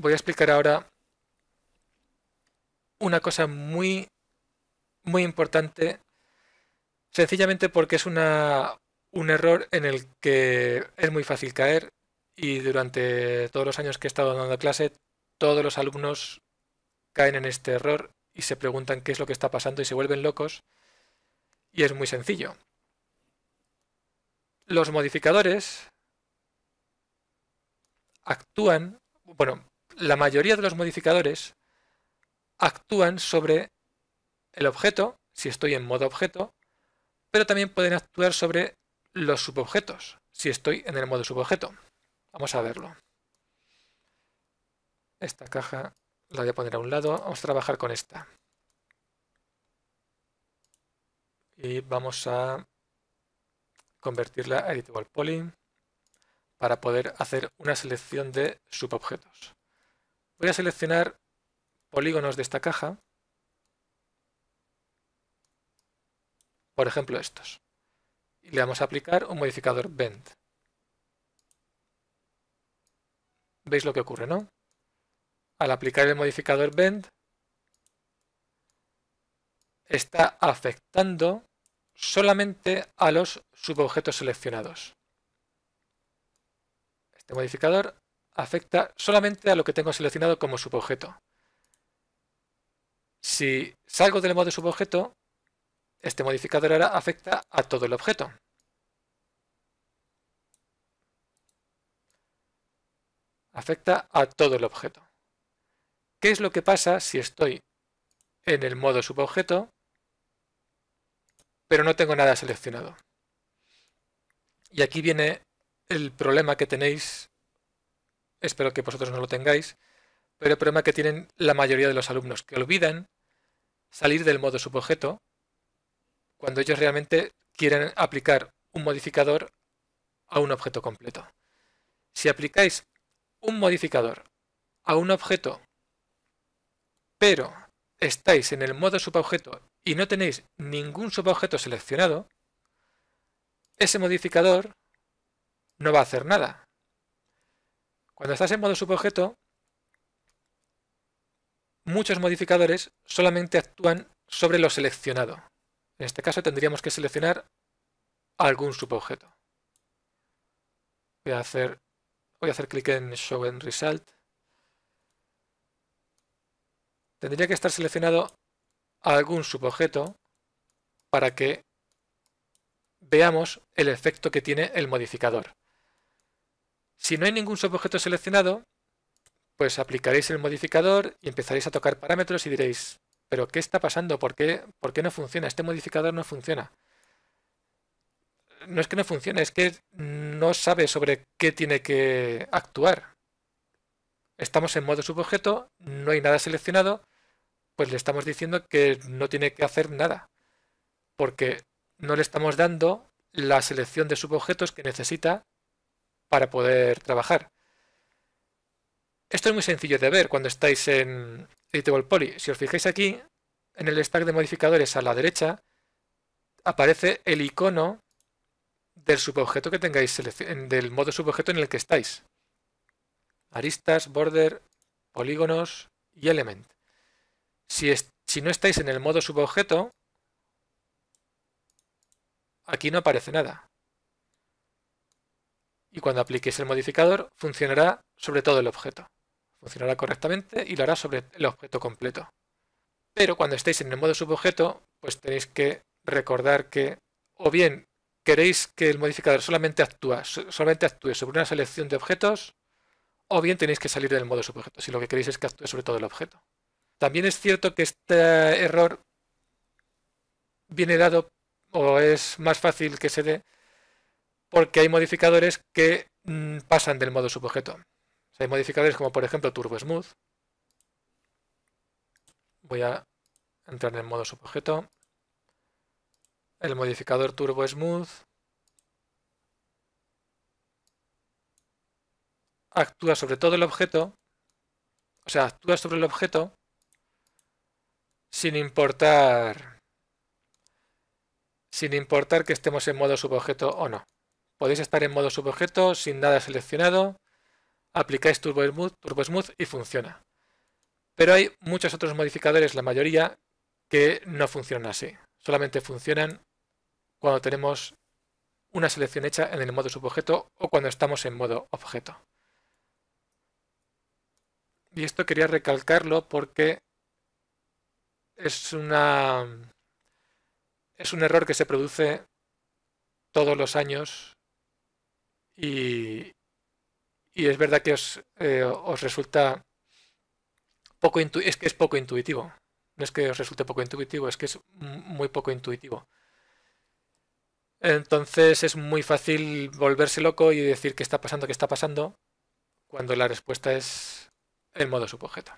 voy a explicar ahora una cosa muy, muy importante, sencillamente porque es una, un error en el que es muy fácil caer y durante todos los años que he estado dando clase, todos los alumnos caen en este error y se preguntan qué es lo que está pasando y se vuelven locos. Y es muy sencillo. Los modificadores actúan, bueno, la mayoría de los modificadores actúan sobre el objeto, si estoy en modo objeto, pero también pueden actuar sobre los subobjetos, si estoy en el modo subobjeto. Vamos a verlo. Esta caja la voy a poner a un lado. Vamos a trabajar con esta. Y vamos a convertirla a Editable Poly para poder hacer una selección de subobjetos. Voy a seleccionar polígonos de esta caja. Por ejemplo estos. Y le vamos a aplicar un modificador Bend. ¿Veis lo que ocurre, no? Al aplicar el modificador Bend, está afectando solamente a los subobjetos seleccionados. Este modificador afecta solamente a lo que tengo seleccionado como subobjeto. Si salgo del modo subobjeto, este modificador ahora afecta a todo el objeto. Afecta a todo el objeto. ¿Qué es lo que pasa si estoy en el modo subobjeto, pero no tengo nada seleccionado? Y aquí viene el problema que tenéis, espero que vosotros no lo tengáis, pero el problema que tienen la mayoría de los alumnos, que olvidan salir del modo subobjeto cuando ellos realmente quieren aplicar un modificador a un objeto completo. Si aplicáis un modificador a un objeto, pero estáis en el modo subobjeto y no tenéis ningún subobjeto seleccionado, ese modificador no va a hacer nada. Cuando estás en modo subobjeto, muchos modificadores solamente actúan sobre lo seleccionado. En este caso tendríamos que seleccionar algún subobjeto. Voy a hacer, voy a hacer clic en Show and Result. Tendría que estar seleccionado algún subobjeto para que veamos el efecto que tiene el modificador. Si no hay ningún subobjeto seleccionado, pues aplicaréis el modificador y empezaréis a tocar parámetros y diréis, ¿Pero qué está pasando? ¿Por qué, ¿Por qué no funciona? Este modificador no funciona. No es que no funcione, es que no sabe sobre qué tiene que actuar. Estamos en modo subobjeto, no hay nada seleccionado, pues le estamos diciendo que no tiene que hacer nada. Porque no le estamos dando la selección de subobjetos que necesita para poder trabajar. Esto es muy sencillo de ver cuando estáis en, Editable Poly. Si os fijáis aquí, en el stack de modificadores a la derecha, aparece el icono del subobjeto que tengáis, del modo subobjeto en el que estáis. Aristas, border, polígonos y element. Si, si no estáis en el modo subobjeto, aquí no aparece nada. Y cuando apliquéis el modificador, funcionará sobre todo el objeto funcionará correctamente y lo hará sobre el objeto completo. Pero cuando estéis en el modo subobjeto, pues tenéis que recordar que o bien queréis que el modificador solamente, solamente actúe sobre una selección de objetos, o bien tenéis que salir del modo subobjeto, si lo que queréis es que actúe sobre todo el objeto. También es cierto que este error viene dado, o es más fácil que se dé, porque hay modificadores que mm, pasan del modo subobjeto. Hay modificadores como por ejemplo Turbo Smooth. Voy a entrar en modo subobjeto. El modificador Turbo Smooth actúa sobre todo el objeto, o sea, actúa sobre el objeto sin importar sin importar que estemos en modo subobjeto o no. Podéis estar en modo subobjeto sin nada seleccionado aplicáis Turbo Smooth, y funciona. Pero hay muchos otros modificadores, la mayoría, que no funcionan así. Solamente funcionan cuando tenemos una selección hecha en el modo subobjeto o cuando estamos en modo objeto. Y esto quería recalcarlo porque es una es un error que se produce todos los años y, es verdad que os, eh, os resulta poco es que es poco intuitivo. No es que os resulte poco intuitivo, es que es muy poco intuitivo. Entonces es muy fácil volverse loco y decir qué está pasando, qué está pasando, cuando la respuesta es el modo subobjeto.